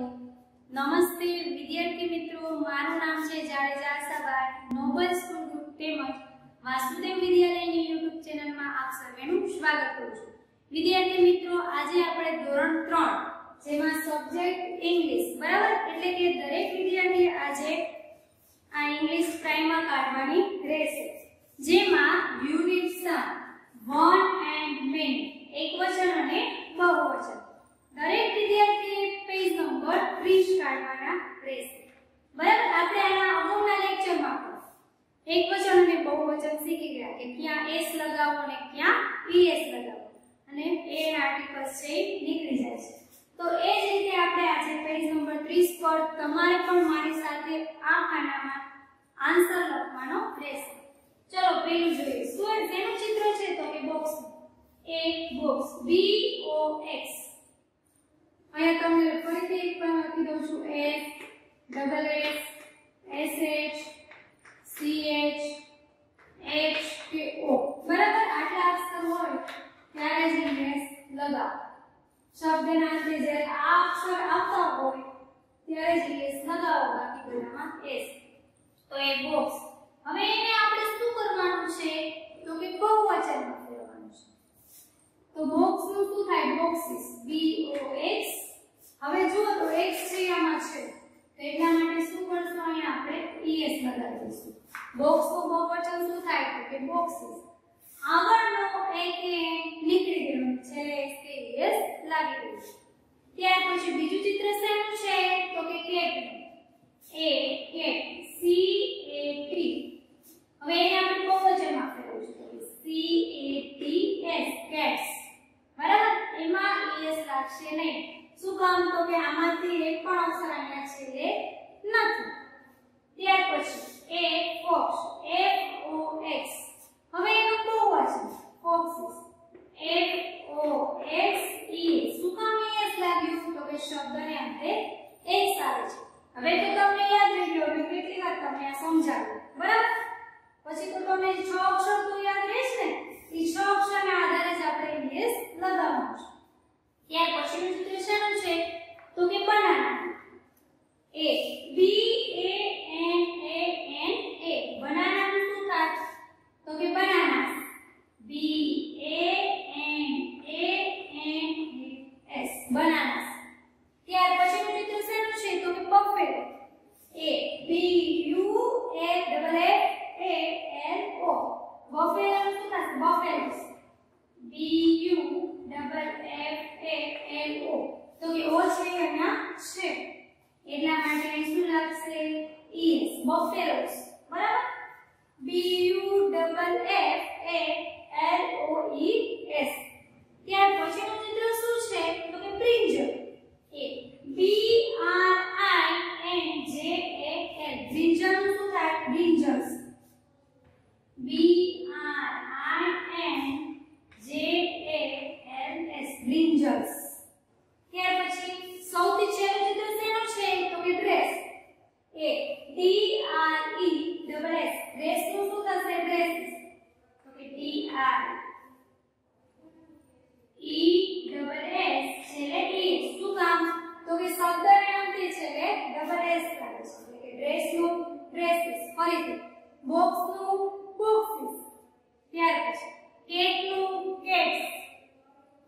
નમસ્તે વિદ્યાર્થી મિત્રો, મારું નામ છે જાડેજા સબાર નોબલ સ્કૂલ ગ્રુપ તેમજ વાસુદેવ વિદ્યાલયની યુટ્યુબ ચેનલમાં આપ સર્વેનું સ્વાગત કરું છું. વિદ્યાર્થી મિત્રો, આજે આપણે ધોરણ ત્રણ, જેમાં સબ્જેક્ટ ઇંગ્લિશ, બરાબર? એટલે કે દરેક વિદ્યાર્થી આજે આ ઇંગ્લિશ પ્રાઇમર કાઢવાની રહેશે. જેમાં યુનિટ સમ 1 કે ક્યાં એસ લગાવો અને ક્યાં ઈએસ લગાવો. અને એ આર્ટિકલ્સ છે નીકળી જાય છે. તો એ જ રીતે આપણે આજે પેજ નંબર 30 પર તમારે પણ મારી સાથે આ ખાનામાં આન્સર લખવાનો રહેશે. ચલો, પેલું જોઈએ. શું તેનું ચિત્ર છે? તો કે બોક્સ એ બોક્સ b ઓ એક્સ અહીંયા તમને ફરીથી એક વાર લખી દઉં છું. S double S S H C H H K O બરાબર આટલા અક્ષર હોય ત્યારે જ ઇંગ્લિશ લગાવો શબ્દના અંતે જ્યારે આ અક્ષર આવતા હોય જ બોક્સ હવે એને આપણે શું કરવાનું છે? તો કે બહુવચનમાં ફેરવવાનું છે. તો બોક્સનું શું થાય? બોક્સિસ બી હવે જુઓ તો એક્સ છે આમાં છે. તો એટલા માટે શું કરશું? અહીંયા આપણે ઈએસ લગાવી દઈશું. બોક્સનું બહુવચન શું થાય? કે બોક્સિસ આગળનો એક એ નીકળી ગયો છે એસ કે ઈએસ લાગી ગયું ત્યાર પછી બીજું ચિત્ર શેનું છે? તો કે કેટ. એ, કેટ. સી એ ટી હવે એને આપણે બહુવચનમાં ફેરવશું છે. C A T S cats બરાબર? એમાં એસ લાગશે નહીં. શું કામ? તો કે આમાંથી એક પણ અક્ષર અહીંયા છેલ્લે નથી. ત્યાર પછી, એ ફોક્સ એફ ઓ એક્સ હવે એનું બહુવચન ફોક્સિસ એફ ઓ એક્સ ઈ શું કામ એસ લાગ્યું તો કે શબ્દને અંતે એક્સ આવે છે. હવે તો તમને યાદ રહી ગયો મેં કેટલી વાર તમને આ સમજાવ્યું. બરાબર? પછી તો તમને છ અક્ષર તો યાદ રહેશે ને? એ છ અક્ષરના આધારે જ આપણે ઇંગ્લિશ લગાવવાનું છે. ત્યાર પછીનું સૂત્ર શેનું છે, તો કે banana? A B A N A N A બનાનાનું શું થાય તો કે banana B A N A N S banana ત્યાર પછીનું ચિત્ર શેનું છે A, B, U double F A L O buffalo શું થશે? Buffaloes B U double F A L O તો કે ઓ છે અહીંયા છે. એટલા માટે અહીં શું લાગશે? ઈએસ બફેલોસ બરાબર? B U double F A L O E S ત્યાર પછીનું ચિત્ર શું છે તો કે brinjal A B R I N J A L brinjal શું થાય? Brinjals B R I N J A L S બ્રિંજલ્સ ત્યાર પછી સૌથી છેલ્લું ચિત્ર શેનું છે? તો કે ડ્રેસ એ D R E double S ડ્રેસનું શું થશે? ડ્રેસ તો કે D R E double S છેલ્લે ઈ શું કામ? તો કે શબ્દને તે છેલ્લે ડબલ એસ કે ડ્રેસનું ડ્રેસીસ ફરીથી બોક્સનું બોક્સીસ. ત્યાર પછી કેટનું કેટ્સ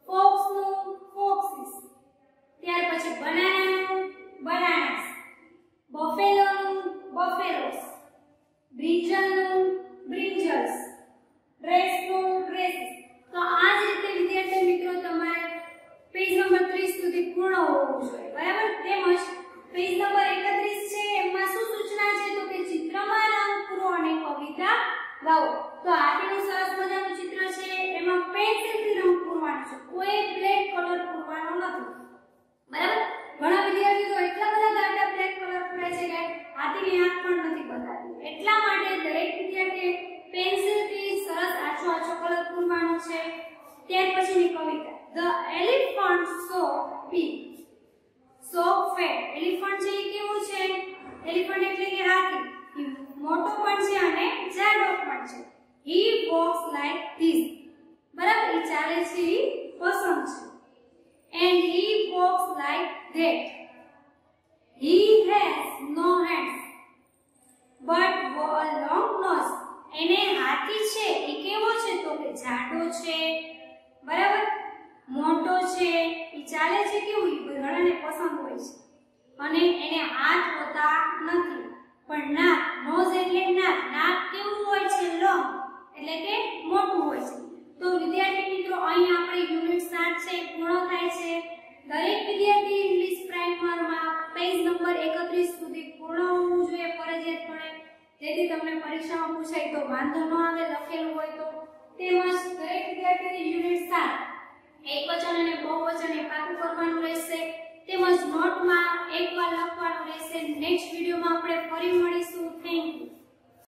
ફોક્સનું ફોક્સીસ. ત્યાર પછી બનાના છે પસંદ છે. And he walks like that. He has no hands, but a long nose એને હાથી છે એ કેવો છે તો કે જાડો છે. બરાબર? મોટો છે. એ ચાલે છે કેવું? એ ઘણાને પસંદ હોય છે. અને એને હાથ હોતા નથી. પણ ના નોઝ એટલે ના નાક કેવું હોય છે? લોંગ એટલે કે મોટું હોય છે. તો વિદ્યાર્થી મિત્રો અહીં આપણે યુનિટ 7 છે પૂર્ણ થાય છે. દરેક વિદ્યાર્થી ઇંગ્લિશ પ્રાઇમરમાં પેજ નંબર 31 સુધી પૂર્ણ હોવું જોઈએ ફરજિયાતપણે. જેથી તમને પરીક્ષામાં પૂછાય તો વાંધો ન આવે, લખેલું હોય તો. તેમજ દરેક વિદ્યાર્થીની યુનિટ 7 એકવચન અને બહુવચન એ પાકું કરવાનું રહેશે. તેમજ નોટમાં એકવાર લખવાનું રહેશે. નેક્સ્ટ વિડિયોમાં આપણે ફરી મળીશું. Thank you